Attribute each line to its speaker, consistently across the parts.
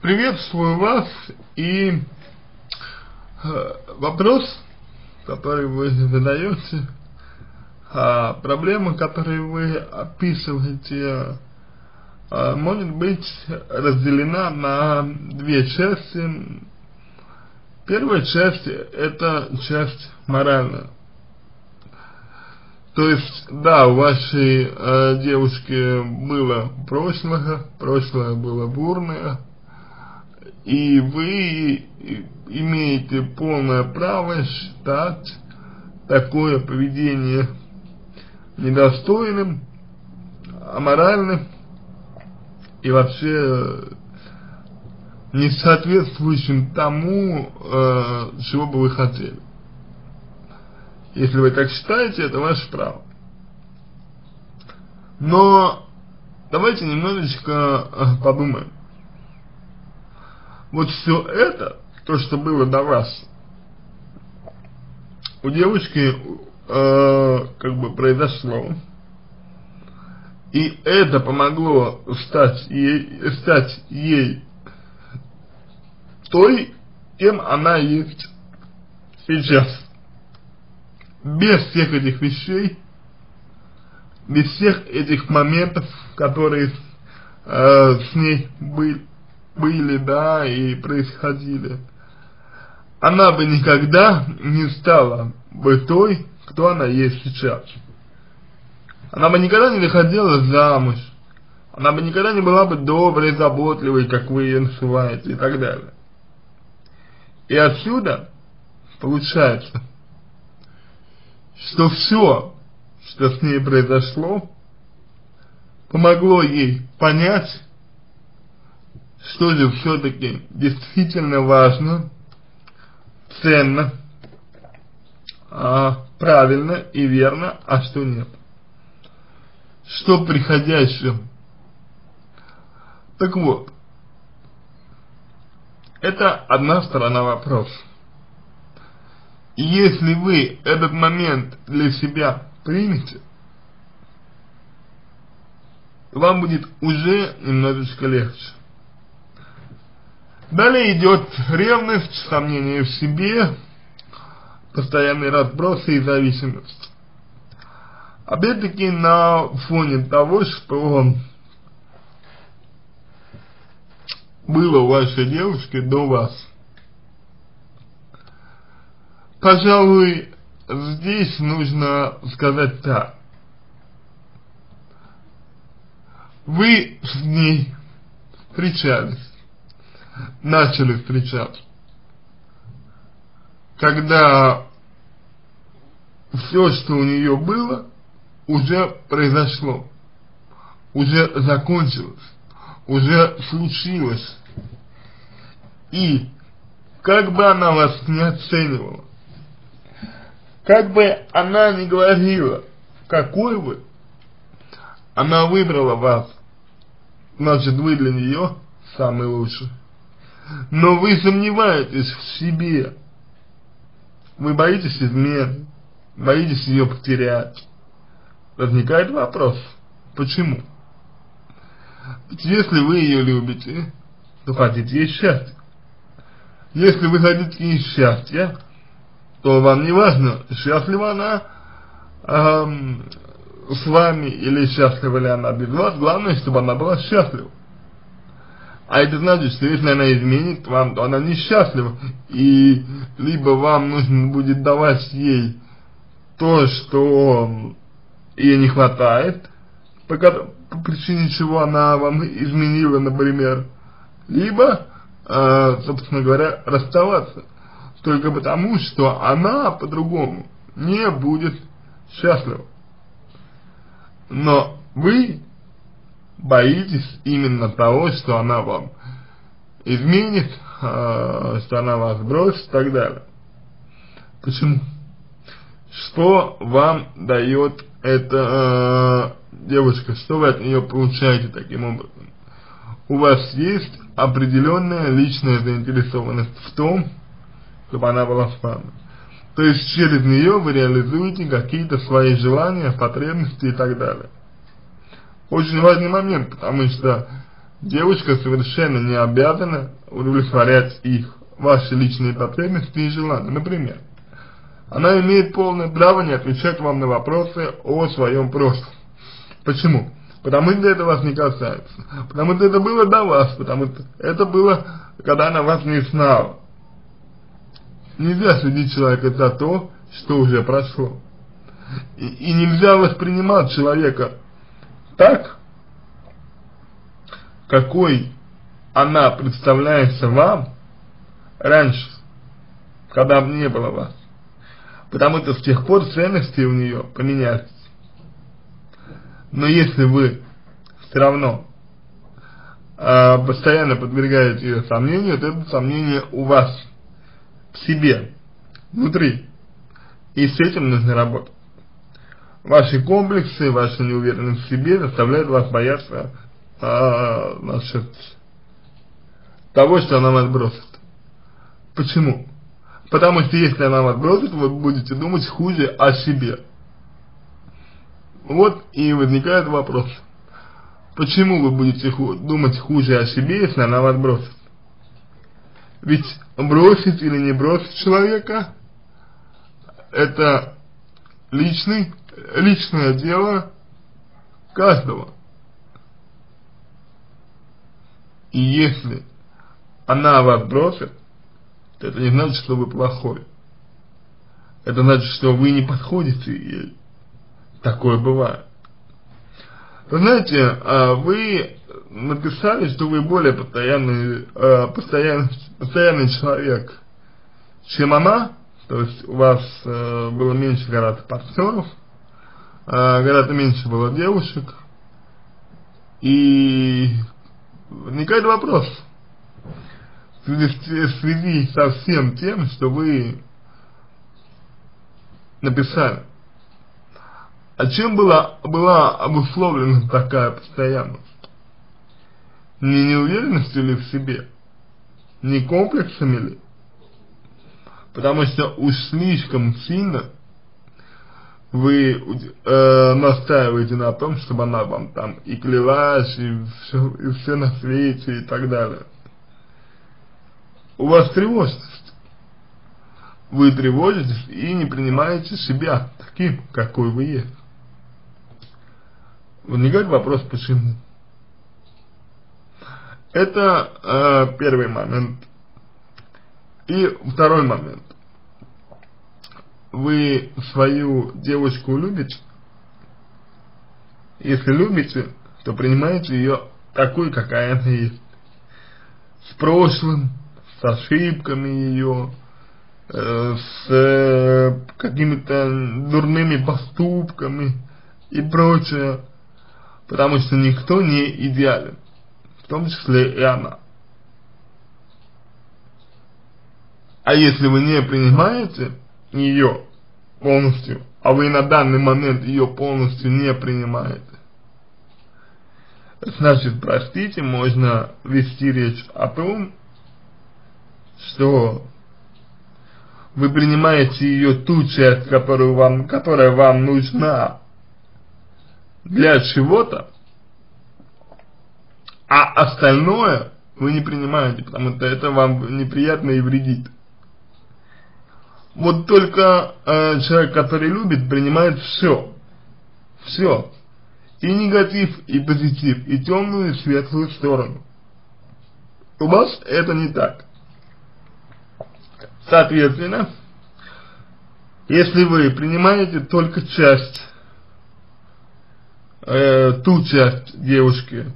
Speaker 1: приветствую вас и э, вопрос, который вы задаете, э, проблема, которую вы описываете, э, может быть разделена на две части. Первая часть это часть моральная. То есть, да, у вашей э, девушки было прошлое, прошлое было бурное, и вы имеете полное право считать такое поведение недостойным, аморальным и вообще не соответствующим тому, э, чего бы вы хотели. Если вы так считаете, это ваше право. Но давайте немножечко э, подумаем. Вот все это, то, что было до вас, у девочки э, как бы произошло, и это помогло стать ей, стать ей той, кем она есть сейчас. Без всех этих вещей, без всех этих моментов, которые э, с ней были, были, да, и происходили, она бы никогда не стала бы той, кто она есть сейчас. Она бы никогда не выходила замуж, она бы никогда не была бы доброй, заботливой, как вы ее называете, и так далее. И отсюда получается, что все, что с ней произошло, помогло ей понять, что же все-таки действительно важно, ценно, а, правильно и верно, а что нет. Что приходящее. Так вот, это одна сторона вопроса. Если вы этот момент для себя примете, вам будет уже немножечко легче. Далее идет ревность, сомнение в себе, постоянные разбросы и зависимость. Опять-таки на фоне того, что было у вашей девушки до вас пожалуй, здесь нужно сказать так. Вы с ней встречались, начали встречаться, когда все, что у нее было, уже произошло, уже закончилось, уже случилось. И как бы она вас не оценивала, как бы она ни говорила, какой вы, она выбрала вас, значит вы для нее самый лучший. Но вы сомневаетесь в себе, вы боитесь измены, боитесь ее потерять. Возникает вопрос, почему? Ведь если вы ее любите, то хотите ей счастья. Если вы хотите ей счастья, то вам не важно, счастлива она эм, с вами или счастлива ли она без вас, главное, чтобы она была счастлива. А это значит, что если она изменит вам, то она несчастлива. И либо вам нужно будет давать ей то, что ей не хватает, по, по причине чего она вам изменила, например, либо, э, собственно говоря, расставаться только потому, что она по-другому не будет счастлива. Но вы боитесь именно того, что она вам изменит, э, что она вас бросит и так далее. Почему? Что вам дает эта э, девушка, что вы от нее получаете таким образом? У вас есть определенная личная заинтересованность в том, чтобы она была с вами. То есть через нее вы реализуете какие-то свои желания, потребности и так далее. Очень важный момент, потому что девушка совершенно не обязана удовлетворять их, ваши личные потребности и желания. Например, она имеет полное право не отвечать вам на вопросы о своем прошлом. Почему? Потому что это вас не касается. Потому что это было до вас, потому что это было, когда она вас не знала. Нельзя судить человека за то, что уже прошло. И, и нельзя воспринимать человека так, какой она представляется вам раньше, когда не было вас. Потому что с тех пор ценности у нее поменялись. Но если вы все равно э, постоянно подвергаете ее сомнению, то это сомнение у вас в себе, внутри. И с этим нужно работать. Ваши комплексы, ваша неуверенность в себе заставляют вас бояться э, насчет того, что она вас бросит. Почему? Потому что если она вас бросит, вы будете думать хуже о себе. Вот и возникает вопрос. Почему вы будете ху думать хуже о себе, если она вас бросит? Ведь бросить или не бросить человека, это личный, личное дело каждого. И если она вас бросит, то это не значит, что вы плохой. Это значит, что вы не подходите ей. Такое бывает. Вы знаете, а, вы написали, что вы более постоянный, а, постоянный, постоянный человек, чем она, то есть у вас а, было меньше гораздо партнеров, гораздо меньше было девушек, и возникает вопрос, в связи со всем тем, что вы написали, а чем была, была обусловлена такая постоянность? Не неуверенностью ли в себе? Не комплексами ли? Потому что уж слишком сильно вы э, настаиваете на том, чтобы она вам там и клялась, и все, и все на свете, и так далее. У вас тревожность. Вы тревожитесь и не принимаете себя таким, какой вы есть возникает вопрос, почему. Это э, первый момент. И второй момент. Вы свою девушку любите? Если любите, то принимаете ее такой, какая она есть. С прошлым, с ошибками ее, э, с э, какими-то дурными поступками и прочее потому что никто не идеален, в том числе и она. А если вы не принимаете ее полностью, а вы на данный момент ее полностью не принимаете, значит, простите, можно вести речь о том, что вы принимаете ее ту часть, которую вам, которая вам нужна, для чего-то, а остальное вы не принимаете, потому что это вам неприятно и вредит. Вот только э, человек, который любит, принимает все. Все. И негатив, и позитив, и темную, и светлую сторону. У вас это не так. Соответственно, если вы принимаете только часть э, ту часть девушки,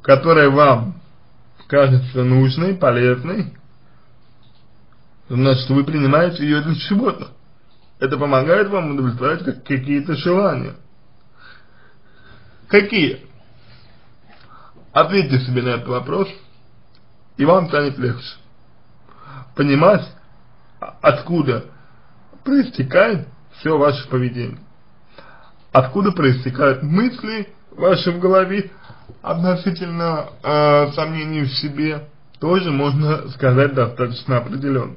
Speaker 1: которая вам кажется нужной, полезной, значит вы принимаете ее для чего-то. Это помогает вам удовлетворять как, какие-то желания. Какие? Ответьте себе на этот вопрос, и вам станет легче. Понимать, откуда проистекает все ваше поведение откуда проистекают мысли в вашем голове относительно э, сомнений в себе, тоже можно сказать достаточно определенно.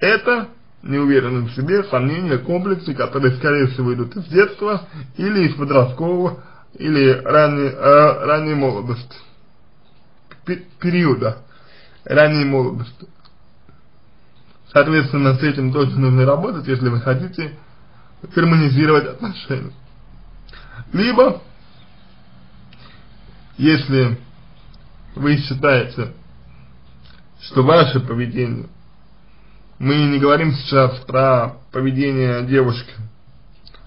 Speaker 1: Это неуверенность в себе, сомнения, комплексы, которые скорее всего идут из детства или из подросткового или ранней, э, ранней молодости. периода ранней молодости. Соответственно, с этим тоже нужно работать, если вы хотите гармонизировать отношения. Либо, если вы считаете, что ваше поведение, мы не говорим сейчас про поведение девушки,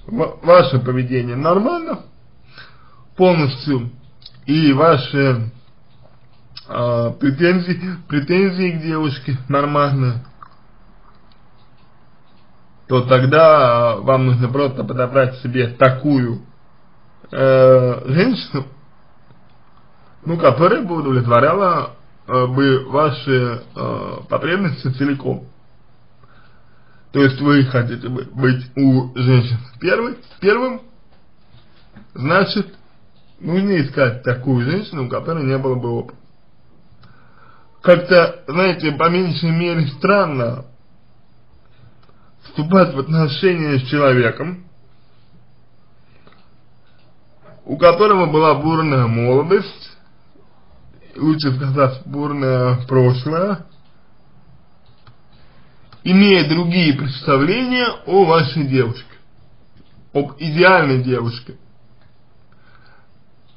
Speaker 1: ваше поведение нормально, полностью, и ваши э, претензии, претензии к девушке нормальные, то тогда вам нужно просто подобрать себе такую э, женщину, ну, которая бы удовлетворяла э, бы ваши э, потребности целиком. То есть вы хотите быть у женщин первый, первым, значит, нужно искать такую женщину, у которой не было бы опыта. Как-то, знаете, по меньшей мере странно вступать в отношения с человеком, у которого была бурная молодость, лучше сказать, бурное прошлое, имея другие представления о вашей девушке, об идеальной девушке.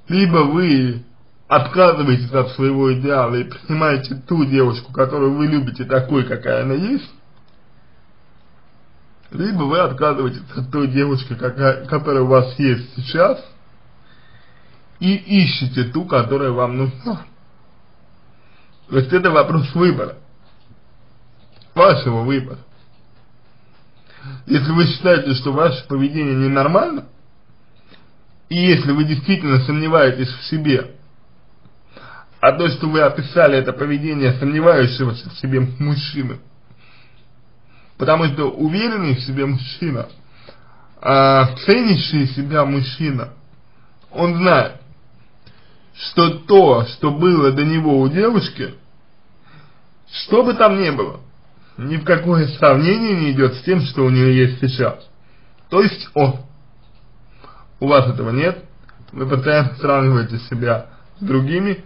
Speaker 1: Либо вы отказываетесь от своего идеала и принимаете ту девушку, которую вы любите такой, какая она есть, либо вы отказываетесь от той девушки, какая, которая у вас есть сейчас, и ищете ту, которая вам нужна. То есть это вопрос выбора. Вашего выбора. Если вы считаете, что ваше поведение ненормально, и если вы действительно сомневаетесь в себе, а то, что вы описали, это поведение сомневающегося в себе мужчины, потому что уверенный в себе мужчина, а, ценящий себя мужчина, он знает, что то, что было до него у девушки, что бы там ни было, ни в какое сравнение не идет с тем, что у нее есть сейчас. То есть он. У вас этого нет, вы постоянно сравниваете себя с другими,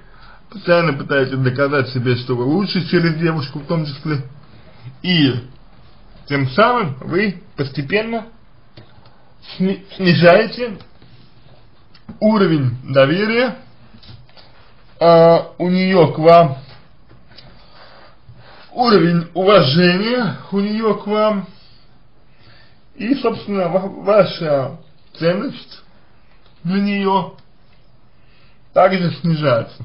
Speaker 1: постоянно пытаетесь доказать себе, что вы лучше через девушку в том числе, и тем самым вы постепенно снижаете уровень доверия а, у нее к вам, уровень уважения у нее к вам, и, собственно, ваша ценность для нее также снижается.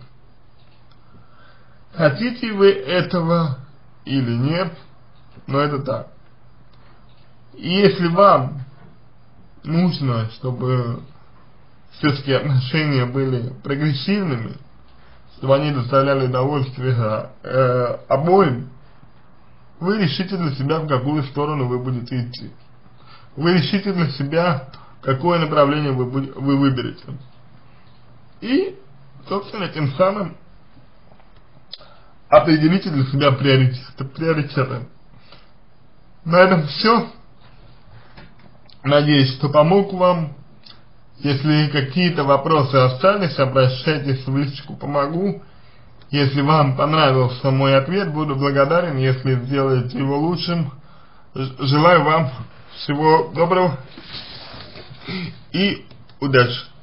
Speaker 1: Хотите вы этого или нет, но это так. И если вам нужно, чтобы все-таки отношения были прогрессивными, чтобы они доставляли удовольствие э, обоим, вы решите для себя, в какую сторону вы будете идти. Вы решите для себя, какое направление вы, вы выберете. И, собственно, тем самым определите для себя приоритеты. приоритеты. На этом все. Надеюсь, что помог вам. Если какие-то вопросы остались, обращайтесь в личку «Помогу». Если вам понравился мой ответ, буду благодарен, если сделаете его лучшим. Желаю вам всего доброго и удачи.